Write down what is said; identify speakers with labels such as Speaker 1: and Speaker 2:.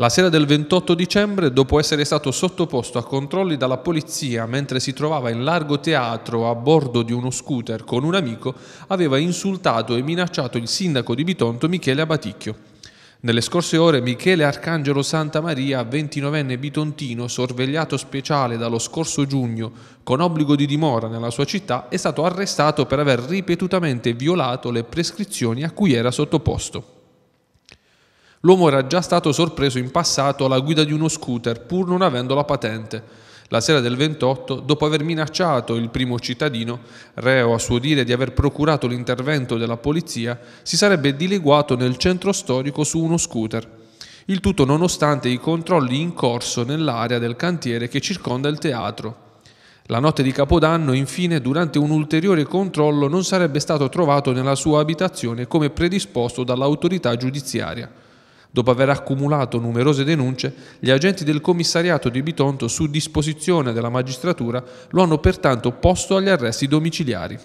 Speaker 1: La sera del 28 dicembre, dopo essere stato sottoposto a controlli dalla polizia mentre si trovava in largo teatro a bordo di uno scooter con un amico, aveva insultato e minacciato il sindaco di Bitonto Michele Abaticchio. Nelle scorse ore Michele Arcangelo Santa Maria, 29enne bitontino, sorvegliato speciale dallo scorso giugno con obbligo di dimora nella sua città, è stato arrestato per aver ripetutamente violato le prescrizioni a cui era sottoposto. L'uomo era già stato sorpreso in passato alla guida di uno scooter pur non avendo la patente. La sera del 28, dopo aver minacciato il primo cittadino, reo a suo dire di aver procurato l'intervento della polizia, si sarebbe dileguato nel centro storico su uno scooter. Il tutto nonostante i controlli in corso nell'area del cantiere che circonda il teatro. La notte di Capodanno, infine, durante un ulteriore controllo, non sarebbe stato trovato nella sua abitazione come predisposto dall'autorità giudiziaria. Dopo aver accumulato numerose denunce, gli agenti del commissariato di Bitonto, su disposizione della magistratura, lo hanno pertanto posto agli arresti domiciliari.